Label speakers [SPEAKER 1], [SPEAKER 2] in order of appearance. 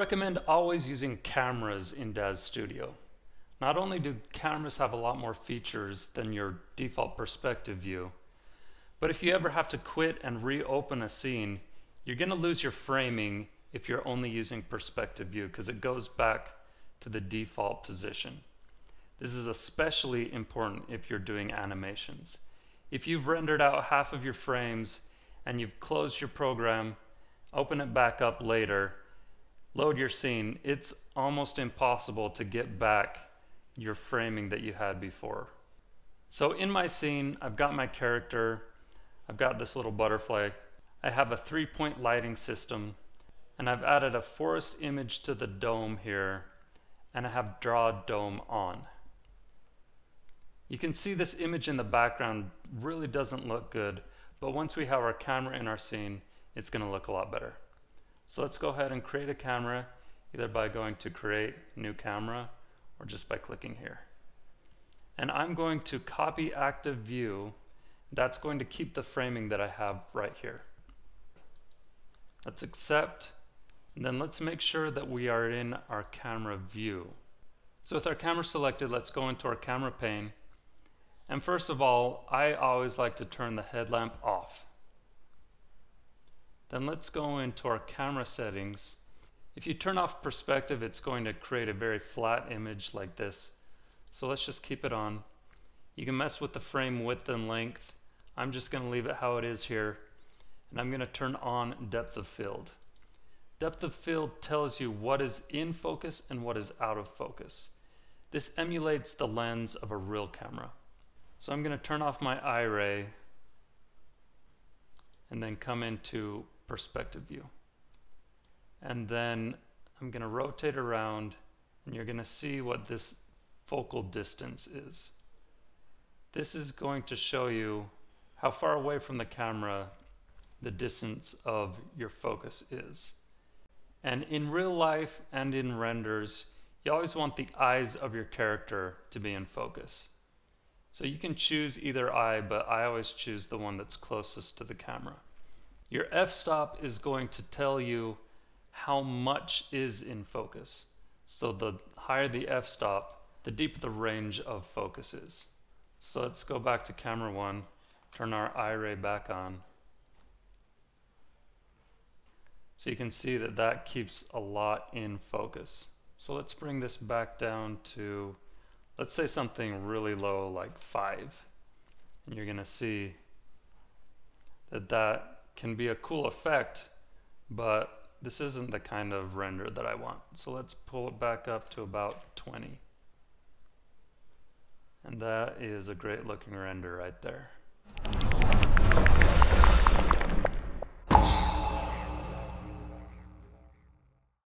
[SPEAKER 1] recommend always using cameras in DAZ Studio. Not only do cameras have a lot more features than your default perspective view, but if you ever have to quit and reopen a scene, you're going to lose your framing if you're only using perspective view because it goes back to the default position. This is especially important if you're doing animations. If you've rendered out half of your frames and you've closed your program, open it back up later, load your scene, it's almost impossible to get back your framing that you had before. So in my scene, I've got my character, I've got this little butterfly, I have a three point lighting system, and I've added a forest image to the dome here, and I have draw dome on. You can see this image in the background really doesn't look good, but once we have our camera in our scene, it's going to look a lot better. So let's go ahead and create a camera, either by going to create new camera or just by clicking here. And I'm going to copy active view. That's going to keep the framing that I have right here. Let's accept, and then let's make sure that we are in our camera view. So with our camera selected, let's go into our camera pane and first of all, I always like to turn the headlamp off. Then let's go into our camera settings. If you turn off perspective, it's going to create a very flat image like this. So let's just keep it on. You can mess with the frame width and length. I'm just going to leave it how it is here. And I'm going to turn on depth of field. Depth of field tells you what is in focus and what is out of focus. This emulates the lens of a real camera. So I'm going to turn off my Iray and then come into perspective view. And then I'm going to rotate around and you're going to see what this focal distance is. This is going to show you how far away from the camera the distance of your focus is. And in real life and in renders, you always want the eyes of your character to be in focus. So you can choose either eye, but I always choose the one that's closest to the camera. Your f-stop is going to tell you how much is in focus. So the higher the f-stop, the deeper the range of focus is. So let's go back to camera one, turn our Iray back on. So you can see that that keeps a lot in focus. So let's bring this back down to let's say something really low like 5 and you're gonna see that that can be a cool effect but this isn't the kind of render that I want. So let's pull it back up to about 20 and that is a great looking render right there